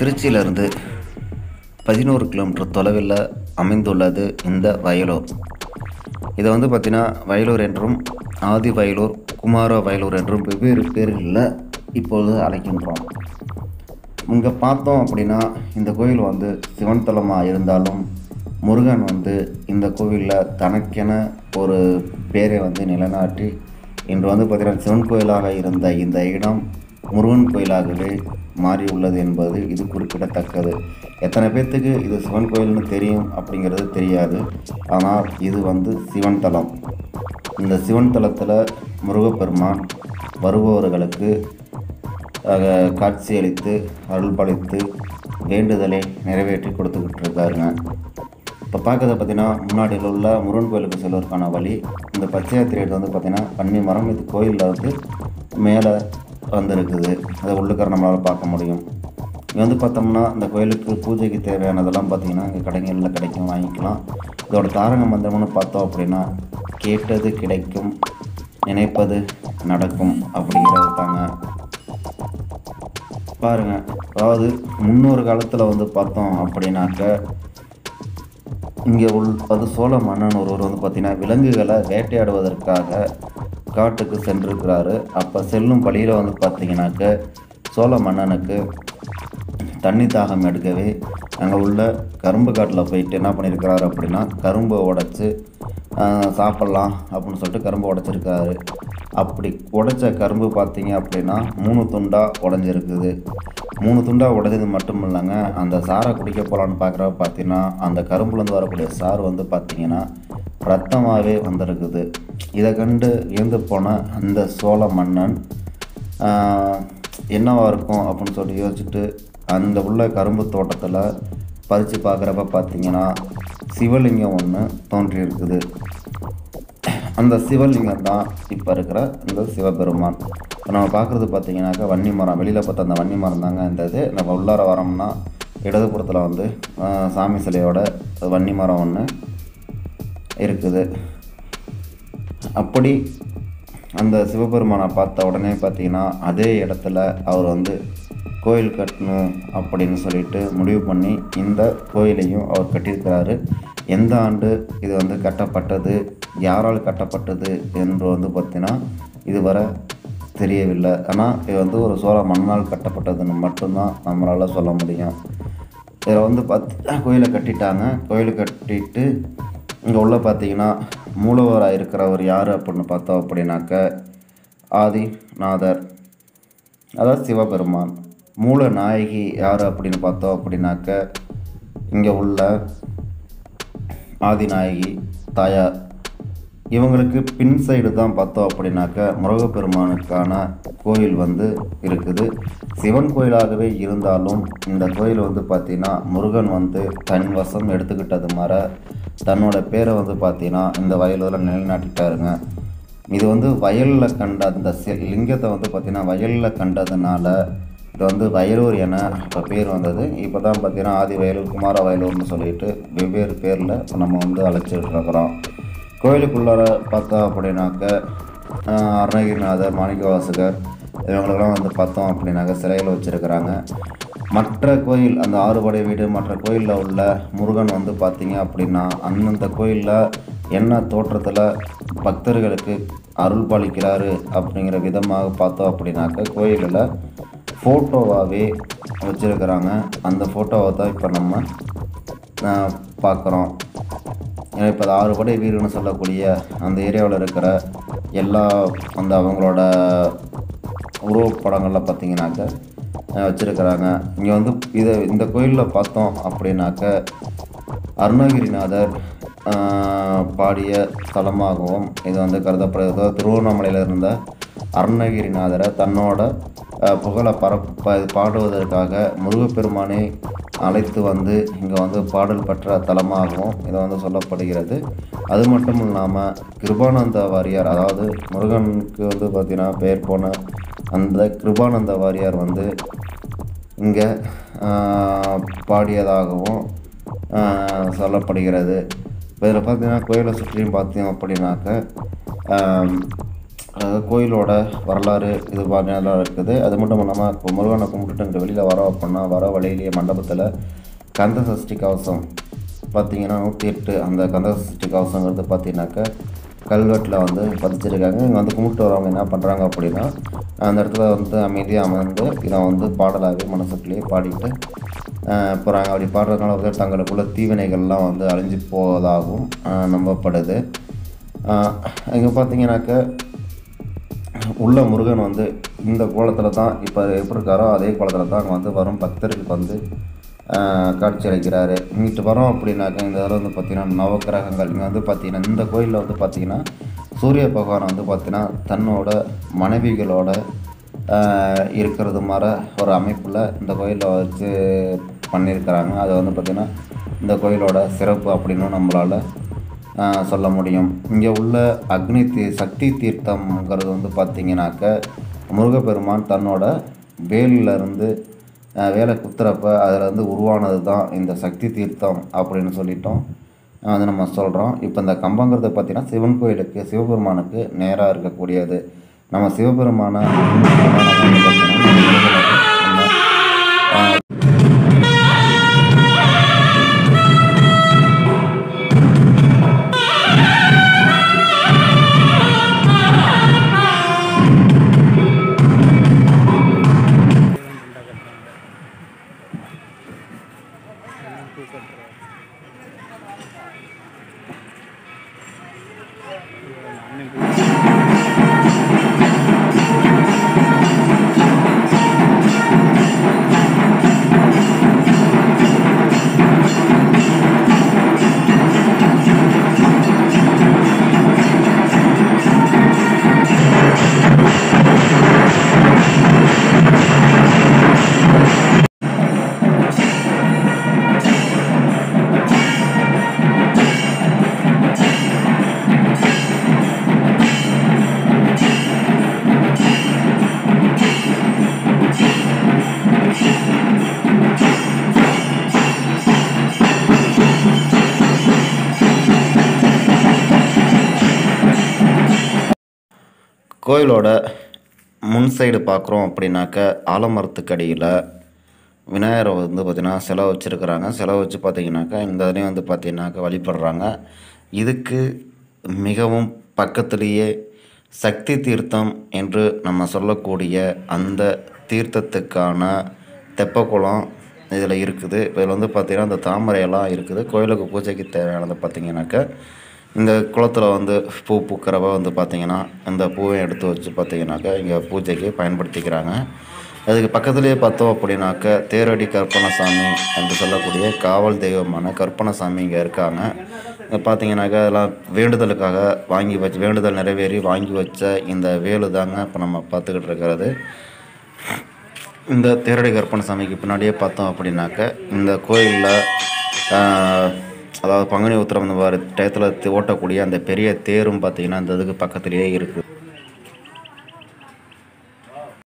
திருச்சியிலிருந்து பதினோரு கிலோமீட்டர் தொலைவில் அமைந்துள்ளது இந்த வயலூர். இதை வந்து பார்த்திங்கன்னா வயலூர் என்றும் ஆதி வயலூர் குமார வயலூர் என்றும் வெவ்வேறு பேர்களில் இப்பொழுது அழைக்கின்றோம். இங்கே பார்த்தோம் அப்படின்னா இந்த கோயில் வந்து சிவன் தலமாக இருந்தாலும் முருகன் வந்து இந்த கோவிலில் தனக்கென ஒரு பேரை வந்து நிலைநாட்டி இன்று வந்து பார்த்திங்கன்னா சிவன் கோயிலாக இருந்த இந்த இடம் முருகன் கோயிலாகவே மாறியுள்ளது என்பது இது குறிப்பிடத்தக்கது. எத்தனை பேர்த்துக்கு இது சிவன் கோயில்னு தெரியும் அப்படிங்கிறது தெரியாது. ஆனால் இது வந்து சிவன் தலம். இந்த சிவன் தலத்தில் முருகப்பெருமான் வருபவர்களுக்கு காட்சியளித்து அருள் அருள்பாலித்து வேண்டுதலை நிறைவேற்றி கொடுத்துக்கிட்டு இருக்காருங்க. இப்போ பார்க்கறத பார்த்தீங்கன்னா முன்னாடியில் உள்ள முருகன் கோயிலுக்கு செல்வதற்கான வழி இந்த பச்சையாத்திரையில் வந்து பார்த்திங்கன்னா பன்னி மரம் இது கோயிலில் வந்து மேலே வந்திருக்குது. அதை உள்ளுக்கார நம்மளால் பார்க்க முடியும். இங்கே வந்து பார்த்தோம்னா இந்த கோயிலுக்கு பூஜைக்கு தேவையானதெல்லாம் பார்த்தீங்கன்னா இங்கே கடைகளில் கிடைக்கும் வாங்கிக்கலாம். இதோட தாரக மந்திரம்னு பார்த்தோம் அப்படின்னா கேட்டது கிடைக்கும் நினைப்பது நடக்கும் அப்படிங்கிறது தாங்க. பாருங்கள் அதாவது முன்னொரு காலத்தில் வந்து பார்த்தோம் அப்படின்னாக்க இங்கே உள் அது சோழ மன்னன் ஒருவர் வந்து பார்த்திங்கன்னா விலங்குகளை வேட்டையாடுவதற்காக காட்டுக்கு சென்றிருக்கிறாரு. அப்போ செல்லும் வழியில் வந்து பார்த்தீங்கன்னாக்க சோழ மன்னனுக்கு தண்ணி தாகம் எடுக்கவே அங்கே உள்ள கரும்பு காட்டில் போயிட்டு என்ன பண்ணியிருக்கிறாரு அப்படின்னா கரும்பை உடச்சி சாப்பிட்லாம் அப்படின்னு சொல்லிட்டு கரும்பு உடைச்சிருக்காரு. அப்படி உடைச்ச கரும்பு பார்த்தீங்க அப்படின்னா மூணு துண்டாக உடஞ்சிருக்குது. மூணு துண்டாக உடைஞ்சது மட்டும் இல்லைங்க அந்த சாரை குடிக்க போகலான்னு பார்க்குறப்ப பார்த்தீங்கன்னா அந்த கரும்புலேருந்து வரக்கூடிய சாறு வந்து பார்த்தீங்கன்னா ரத்தமாகவே வந்திருக்குது. இதை கண்டு இழந்து போன அந்த சோழ மன்னன் என்னவாக இருக்கும் அப்படின்னு சொல்லி யோசிச்சுட்டு அந்த உள்ள கரும்பு தோட்டத்தில் பறித்து பார்க்குறப்ப பார்த்தீங்கன்னா சிவலிங்கம் ஒன்று தோன்றியிருக்குது. அந்த சிவலிங்கம் தான் இப்போ இருக்கிற இந்த சிவபெருமான். இப்போ நம்ம பார்க்குறது பார்த்திங்கனாக்கா வன்னி மரம் வெளியில் பார்த்த அந்த வன்னி மரம் தாங்க இந்த இது. நம்ம உள்ளார வரோம்னா இடதுபுறத்தில் வந்து சாமி சிலையோட வன்னி மரம் ஒன்று இருக்குது. அப்படி அந்த சிவபெருமானை பார்த்த உடனே பார்த்தீங்கன்னா அதே இடத்துல அவர் வந்து கோயில் கட்டணும் அப்படின்னு சொல்லிட்டு முடிவு பண்ணி இந்த கோயிலையும் அவர் கட்டியிருக்கிறாரு. எந்த ஆண்டு இது வந்து கட்டப்பட்டது யாரால் கட்டப்பட்டது என்று வந்து பார்த்தீங்கன்னா இதுவரை தெரியவில்லை. ஆனால் இது வந்து ஒரு சோழ மண்ணால் கட்டப்பட்டதுன்னு மட்டும்தான் நம்மளால் சொல்ல முடியும். இதில் வந்து பார்த்து கோயிலை கட்டிட்டாங்க. கோயிலை கட்டிட்டு இங்கே உள்ள பார்த்தீங்கன்னா மூலவராக இருக்கிறவர் யார் அப்படின்னு பார்த்தோம் அப்படின்னாக்க ஆதிநாதர். அதாவது சிவபெருமான். மூல நாயகி யார் அப்படின்னு பார்த்தோம் அப்படின்னாக்க இங்கே உள்ள ஆதிநாயகி தாயார். இவங்களுக்கு பின் சைடு தான் பார்த்தோம் அப்படின்னாக்க முருகப்பெருமானுக்கான கோயில் வந்து இருக்குது. சிவன் கோயிலாகவே இருந்தாலும் இந்த கோயில் வந்து பார்த்திங்கன்னா முருகன் வந்து தன் வசம் எடுத்துக்கிட்டது மாற தன்னோட பேரை வந்து பார்த்திங்கன்னா இந்த வயலில் நிலைநாட்டிட்டாருங்க. இது வந்து வயலில் கண்ட அந்த லிங்கத்தை வந்து பார்த்திங்கன்னா வயலில் கண்டதுனால இது வந்து வயலூர் என இப்போ பேர் வந்தது. இப்போ தான் பார்த்தீங்கன்னா ஆதி வயலூர் குமார வயலூர்னு சொல்லிட்டு வெவ்வேறு பேரில் நம்ம வந்து அழைச்சிட்டு இருக்கிறோம் கோயிலுக்குள்ளார பார்த்தோம் அப்படின்னாக்க அருணகிரிநாதர் மாணிக்கவாசகர் இவங்களெல்லாம் வந்து பார்த்தோம் அப்படின்னாக்க சிலையில் வச்சுருக்கிறாங்க. மற்ற கோயில் அந்த ஆறுபடை வீடு மற்ற கோயிலில் உள்ள முருகன் வந்து பார்த்திங்க அப்படின்னா அந்தந்த கோயிலில் என்ன தோற்றத்தில் பக்தர்களுக்கு அருள் பாலிக்கிறாரு அப்படிங்கிற விதமாக பார்த்தோம் அப்படின்னாக்க கோயிலில் ஃபோட்டோவாகவே வச்சுருக்கிறாங்க. அந்த ஃபோட்டோவை தான் இப்போ நம்ம பார்க்குறோம். ஏன்னா இப்போ ஆறுபடை வீடுன்னு சொல்லக்கூடிய அந்த ஏரியாவில் இருக்கிற எல்லா அந்த அவங்களோட உருவப்படங்களில் பார்த்தீங்கன்னாக்க வச்சுருக்கிறாங்க. இங்கே வந்து இதை இந்த கோயிலில் பார்த்தோம் அப்படின்னாக்க அருணகிரிநாதர் பாடிய ஸ்தலமாகவும் இது வந்து கருதப்படுகிறது திருவண்ணாமலையில் இருந்த அருணகிரிநாதரை தன்னோட புகழை பரப்ப பாடுவதற்காக முருகப்பெருமானை அழைத்து வந்து இங்கே வந்து பாடல் பெற்ற தலமாகவும் இதை வந்து சொல்லப்படுகிறது. அது மட்டும் இல்லாமல் கிருபானந்த வாரியார் அதாவது முருகனுக்கு வந்து பார்த்திங்கன்னா பெயர் போன அந்த கிருபானந்த வாரியார் வந்து இங்கே பாடியதாகவும் சொல்லப்படுகிறது. இதில் பார்த்திங்கன்னா கோயிலை சுற்றியும் பார்த்தோம் அப்படின்னாக்க அதாவது கோயிலோட வரலாறு இது மாதிரிலாம் இருக்குது. அது மட்டும் இல்லாமல் இப்போ முருகனை கும்பிட்டுட்டு இங்கே வெளியில் வர அப்படின்னா வர வழியிலேயே மண்டபத்தில் கந்த சஷ்டி கவசம். பார்த்தீங்கன்னா நூற்றி எட்டு அந்த கந்த சஷ்டி கவசங்கிறது பார்த்தீங்கன்னாக்கா கல்வெட்டில் வந்து பதிச்சிருக்காங்க. இங்கே வந்து கும்பிட்டு வரவங்க என்ன பண்ணுறாங்க அப்படின்னா அந்த இடத்துல வந்து அமைதியாக அமர்ந்து இதை வந்து பாடலாகவே மனசுக்குள்ளேயே பாடிட்டு போகிறாங்க அப்படி பாடுறதுனால வந்து தங்களுக்குள்ள தீவினைகள்லாம் வந்து அழிஞ்சு போவதாகவும் நம்பப்படுது. இங்கே பார்த்தீங்கன்னாக்க உள்ள முருகன் வந்து இந்த கோலத்தில் தான் இப்போ எப்படி இருக்காரோ அதே கோலத்தில் தான் அங்கே வந்து வரும். பக்தருக்கு வந்து காட்சி அளிக்கிறாரு. இங்கிட்டு வரோம் அப்படின்னாக்க இந்த இதில் வந்து பார்த்திங்கன்னா நவக்கிரகங்கள். இங்கே வந்து பார்த்திங்கன்னா இந்த கோயிலில் வந்து பார்த்திங்கன்னா சூரிய பகவான் வந்து பார்த்திங்கன்னா தன்னோட மனைவிகளோட இருக்கிறது மாதிரி ஒரு அமைப்பில் இந்த கோயிலில் வச்சு பண்ணியிருக்கிறாங்க. அது வந்து பார்த்திங்கன்னா இந்த கோயிலோட சிறப்பு அப்படின்னு நம்மளால் சொல்ல முடியும். இங்கே உள்ள அக்னி தீ சக்தி தீர்த்தம்ங்கிறது வந்து பார்த்திங்கனாக்க முருகப்பெருமான் தன்னோட வேலில் இருந்து வேலை குத்துறப்ப அதிலேருந்து உருவானது தான் இந்த சக்தி தீர்த்தம் அப்படின்னு சொல்லிட்டோம். வந்து நம்ம சொல்கிறோம் இப்போ இந்த கம்பங்கிறத பார்த்திங்கன்னா சிவன் கோயிலுக்கு சிவபெருமானுக்கு நேராக இருக்கக்கூடியது. நம்ம சிவபெருமானை অনেক கோயிலோட முன் சைடு பார்க்குறோம் அப்படின்னாக்க ஆலமரத்துக்கடியில் விநாயகரை வந்து பார்த்திங்கன்னா சிலை வச்சுருக்குறாங்க. சிலை வச்சு பார்த்திங்கனாக்கா இந்த இதுலேயும் வந்து பார்த்தீங்கன்னாக்கா வழிபடுறாங்க. இதுக்கு மிகவும் பக்கத்துலேயே சக்தி தீர்த்தம் என்று நம்ம சொல்லக்கூடிய அந்த தீர்த்தத்துக்கான தெப்பக்குளம் இதில் இருக்குது. இதில் வந்து பார்த்திங்கன்னா அந்த தாமரையெல்லாம் இருக்குது. கோயிலுக்கு பூஜைக்கு தேவையானது பார்த்திங்கனாக்கா இந்த குளத்தில் வந்து பூ பூக்கிறப்ப வந்து பார்த்திங்கன்னா இந்த பூவை எடுத்து வச்சு பார்த்திங்கனாக்கா இங்கே பூஜைக்கு பயன்படுத்திக்கிறாங்க. அதுக்கு பக்கத்துலேயே பார்த்தோம் அப்படின்னாக்க தேரடி கற்பனசாமி என்று சொல்லக்கூடிய காவல் தெய்வமான கற்பனசாமி இங்கே இருக்காங்க. இங்கே பார்த்தீங்கன்னாக்கா அதெல்லாம் வேண்டுதலுக்காக வாங்கி வச்சு வேண்டுதல் நிறைவேறி வாங்கி வச்ச இந்த வேலு தாங்க இப்போ நம்ம பார்த்துக்கிட்டு இருக்கிறது. இந்த தேரடி கற்பனசாமிக்கு பின்னாடியே பார்த்தோம் அப்படின்னாக்க இந்த கோயிலில் அதாவது பங்குனி உத்திரம் இந்த மாதிரி டயத்தில் ஓட்டக்கூடிய அந்த பெரிய தேரும் பார்த்திங்கன்னா அந்த இதுக்கு பக்கத்துலேயே இருக்குது